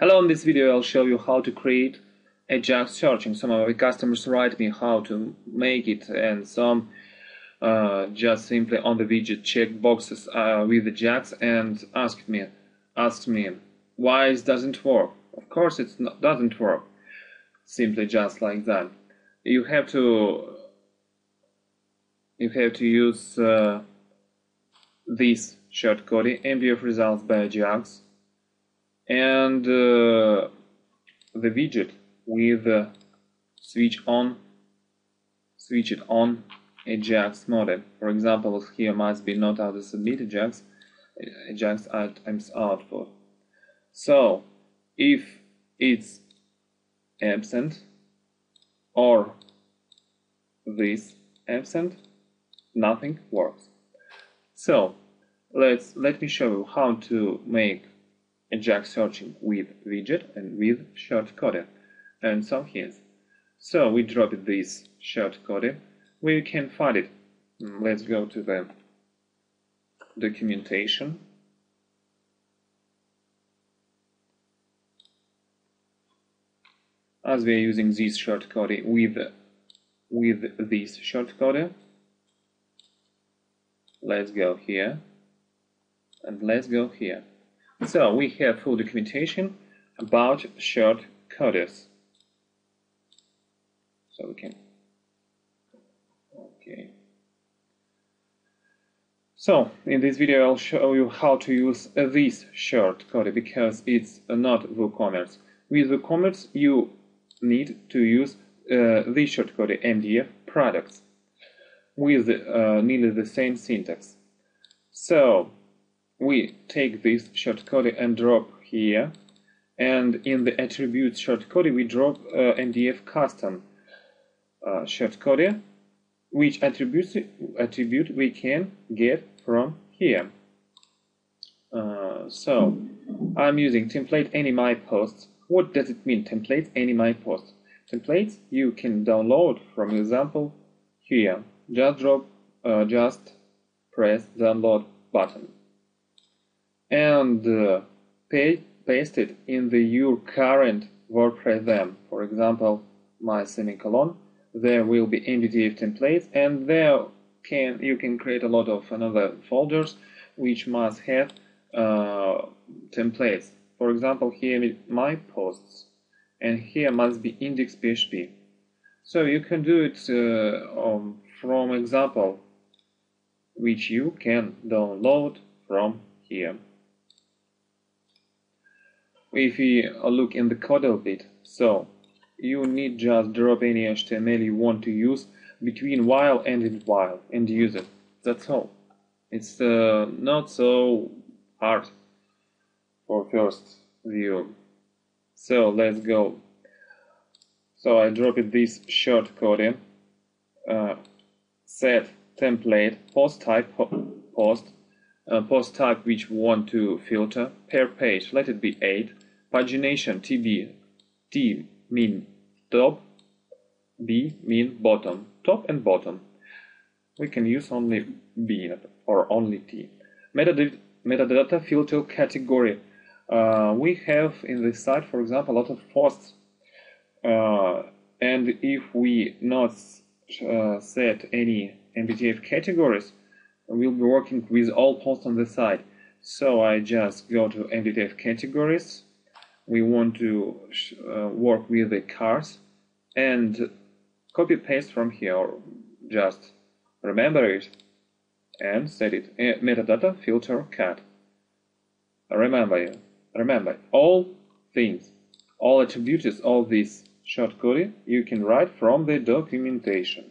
Hello, in this video I'll show you how to create Ajax searching. Some of my customers write me how to make it and some uh, just simply on the widget check boxes uh, with Ajax and ask me ask me why it doesn't work. Of course it doesn't work. Simply just like that. You have to you have to use uh, this shortcode MDF results by Ajax and uh, the widget with uh, switch on switch it on Ajax model. For example, here must be not auto submit Ajax Ajax times output. So if it's absent or this absent, nothing works. So let's let me show you how to make Ajax searching with widget and with shortcode and some hints. So we drop this shortcode. We can find it. Mm, let's go to the documentation. As we are using this shortcode with with this shortcode, let's go here and let's go here. So we have full documentation about short codes. So we can, okay. So in this video I'll show you how to use this short code because it's not WooCommerce. With WooCommerce you need to use uh, this short code MDF products with uh, nearly the same syntax. So we take this shortcode and drop here. And in the attributes shortcode we drop uh, MDF custom uh, shortcode which attributes attribute we can get from here. Uh, so I'm using template any my posts what does it mean template any my posts templates you can download from example here. Just drop uh, just press download button and uh, paste it in the your current WordPress theme. For example, my semicolon. There will be MDTF templates, and there can you can create a lot of another folders which must have uh, templates. For example, here my posts, and here must be index.php. So you can do it uh, um, from example which you can download from here if we look in the code a bit so you need just drop any HTML you want to use between while and in while and use it. That's all. It's uh, not so hard for first view. So let's go. So I dropped this short code in. Uh, set template post type post uh, post type which want to filter per page. Let it be 8 pagination tb t mean top b mean bottom. Top and bottom. We can use only b or only t. Metadata, metadata filter category. Uh, we have in this site for example a lot of posts. Uh, and if we not uh, set any MDTF categories we'll be working with all posts on the site. So I just go to MDTF categories. We want to uh, work with the cars and copy paste from here. Or just remember it and set it. Uh, metadata filter cat. Remember, remember all things, all attributes, all this shortcode you can write from the documentation.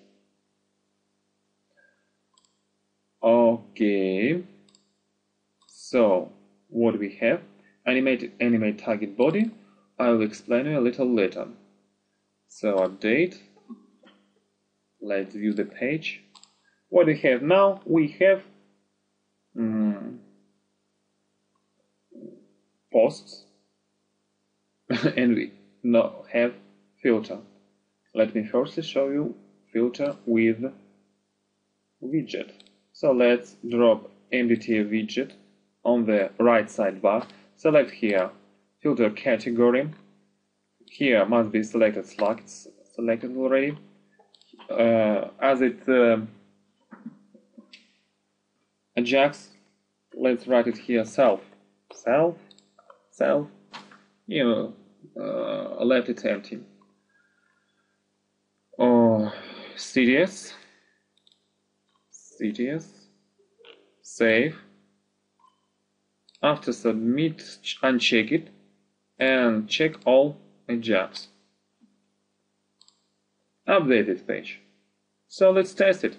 Okay. So what we have? Animate animate target body. I will explain you a little later. So update. Let's view the page. What we have now? We have um, posts and we now have filter. Let me first show you filter with widget. So let's drop MDT widget on the right sidebar. Select here filter category. Here must be selected Slack. It's selected already. Uh, as it uh, Ajax, let's write it here self. Self, self, you know, uh, left it empty. Oh, CDS, CDS, save. After submit, uncheck it and check all Ajax. Update this page. So let's test it.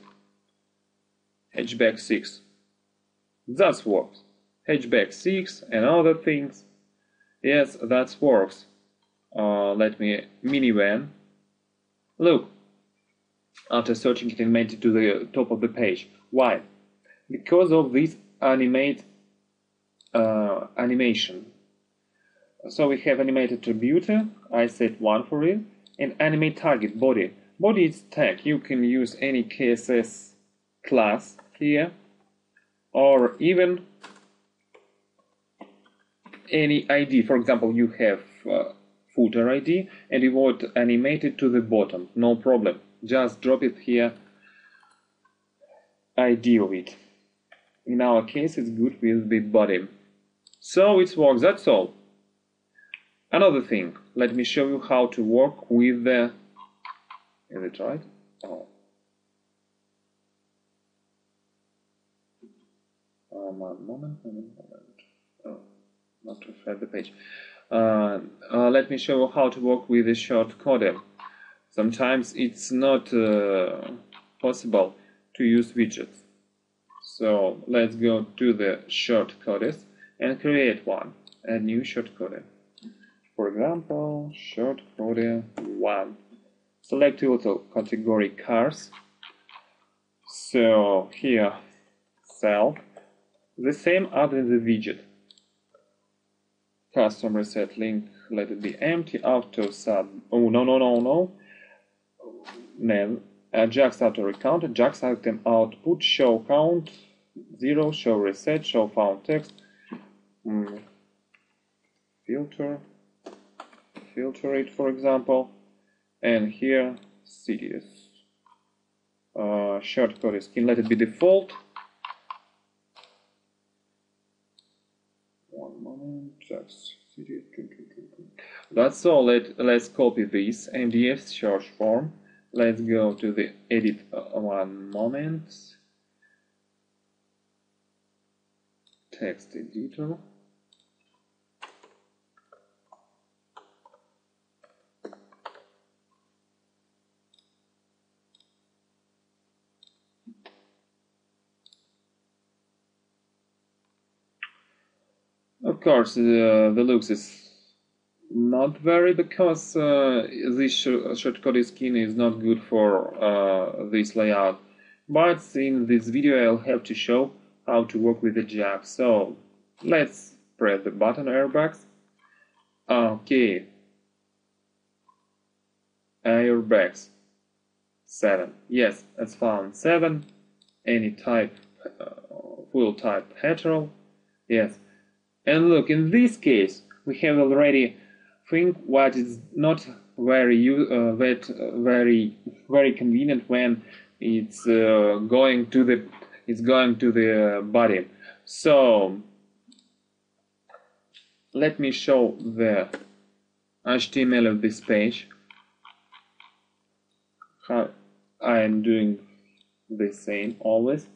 Hatchback 6. That's works. Hatchback 6 and other things. Yes, that works. Uh, let me minivan. Look, after searching it, it made it to the top of the page. Why? Because of this animate uh, animation. So we have animated attributor. I set one for it, and animate target body. Body is tag. You can use any CSS class here or even any ID. For example, you have uh, footer ID and you want to animate it to the bottom. No problem. Just drop it here. ID of it. In our case, it's good with the body. So it works. That's all. Another thing. Let me show you how to work with the. Is it right? Oh. Um, one moment, moment, moment. Oh, not to the page. Uh, uh, let me show you how to work with the short codec. Sometimes it's not uh, possible to use widgets. So let's go to the short codes and create one, a new short code. For example, short code 1. Select auto category cars. So here, self the same other the widget. Custom reset link, let it be empty, auto sub, oh no, no, no, no. Then Ajax auto recount, Ajax item output, show count, 0, show reset, show found text, mm. filter, filter it for example, and here CDS. Uh, shortcode skin, let it be default, one moment. That's that's all. Let, let's copy this mdf search form. Let's go to the edit. Uh, one moment text editor Of course, uh, the looks is not very because uh, this shortcode skin is not good for uh, this layout. But in this video I'll have to show how to work with the Ajax. So let's press the button airbags. Okay. Airbags. 7. Yes, that's found. 7. Any type, uh, full type hetero. Yes. And look, in this case, we have already think what is not very uh, that uh, very very convenient when it's uh, going to the it's going to the body. So let me show the HTML of this page. How I am doing the same always.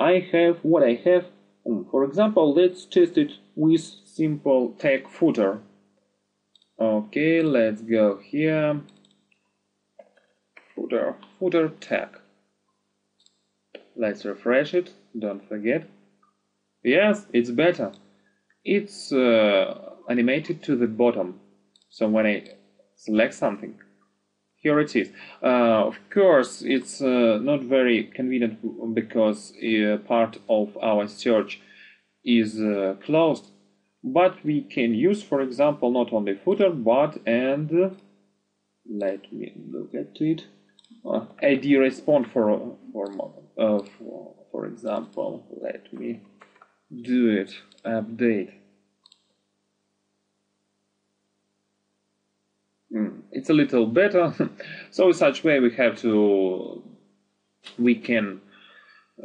I have what I have Hmm, for example, let's test it with simple tag footer. Okay, let's go here. Footer, footer tag. Let's refresh it, don't forget. Yes, it's better. It's uh, animated to the bottom. So when I select something, here it is. Uh, of course, it's uh, not very convenient because uh, part of our search is uh, closed, but we can use, for example, not only footer, but and let me look at it. Uh, ID respond for for uh, for, for example. Let me do it. Update. it's a little better. so in such way we have to we can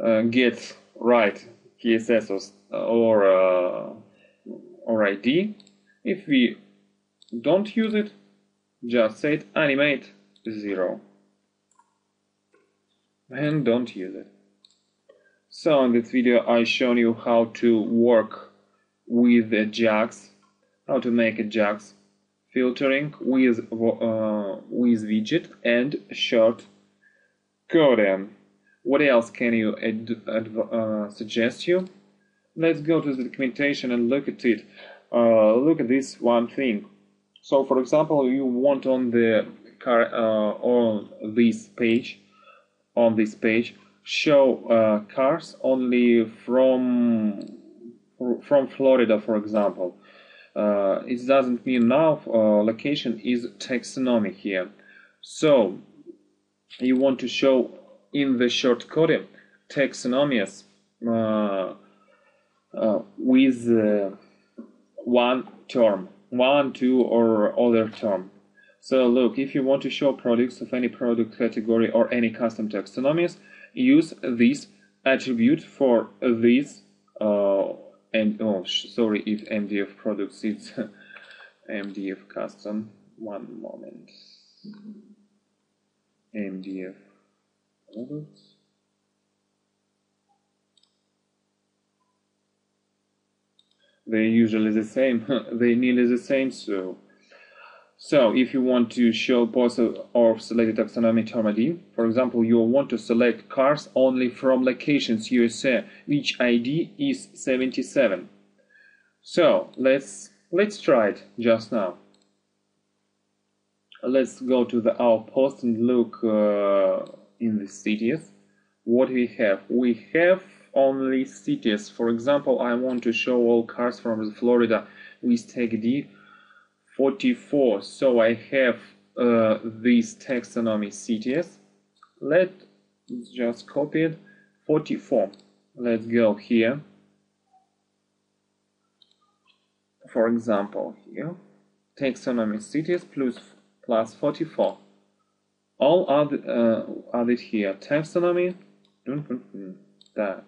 uh, get right CSS or or, uh, or ID. If we don't use it, just say animate zero and don't use it. So in this video I shown you how to work with the Ajax, how to make Ajax filtering with uh, with widget and short code. What else can you uh, suggest you? Let's go to the documentation and look at it. Uh, look at this one thing. So, for example, you want on the car uh, on this page, on this page, show uh, cars only from from Florida, for example. Uh, it doesn't mean now uh, location is taxonomy here. So you want to show in the shortcode taxonomies uh, uh, with uh, one term, one, two, or other term. So look, if you want to show products of any product category or any custom taxonomies, use this attribute for this uh, and oh sorry if MDF products it's MDF custom. One moment. MDF products. They're usually the same. They nearly the same so so if you want to show post or selected taxonomy term ID, for example, you want to select cars only from locations USA, which ID is 77. So let's let's try it just now. Let's go to the our post and look uh, in the cities. What we have? We have only cities. For example, I want to show all cars from Florida with tag D 44 so I have uh, this taxonomy cities let's just copy it. 44 let's go here. For example here. Taxonomy cities plus plus 44 all uh, added here. Taxonomy. That.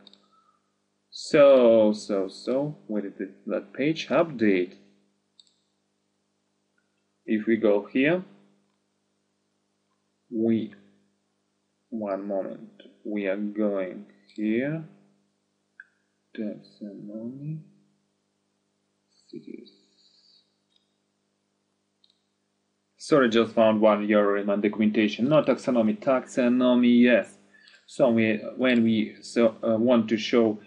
So so so. Where it that page? Update if we go here we one moment we are going here taxonomy cities. Sorry just found one error in my documentation. Not taxonomy taxonomy yes. So we when we so uh, want to show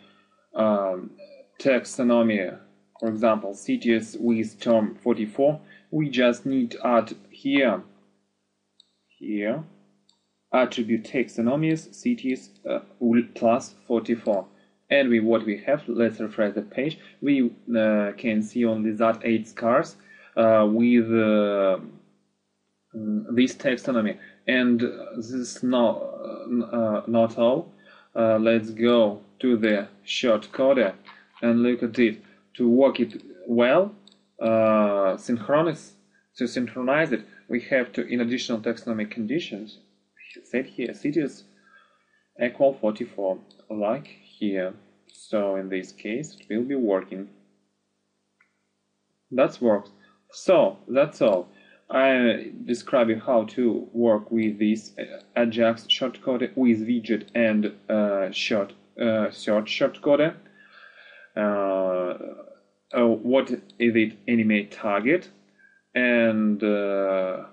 um, taxonomy for example cities with term 44 we just need to add here here attribute taxonomies cities uh, plus 44 and we what we have let's refresh the page. We uh, can see only that eight cars uh, with uh, mm, this taxonomy and this is not uh, not all. Uh, let's go to the short code and look at it. To work it well uh, synchronize to synchronize it we have to in additional taxonomic conditions set here cities equal 44 like here. So in this case it will be working. That's works. So that's all. I describe you how to work with this uh, Ajax shortcode with widget and uh, short uh, shortcode. Uh, uh, what is it animate target? And uh,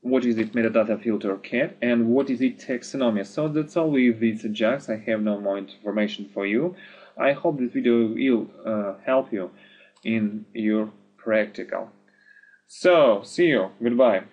what is it metadata filter cat and what is it taxonomy? So that's all with this Ajax I have no more information for you. I hope this video will uh, help you in your practical. So see you. Goodbye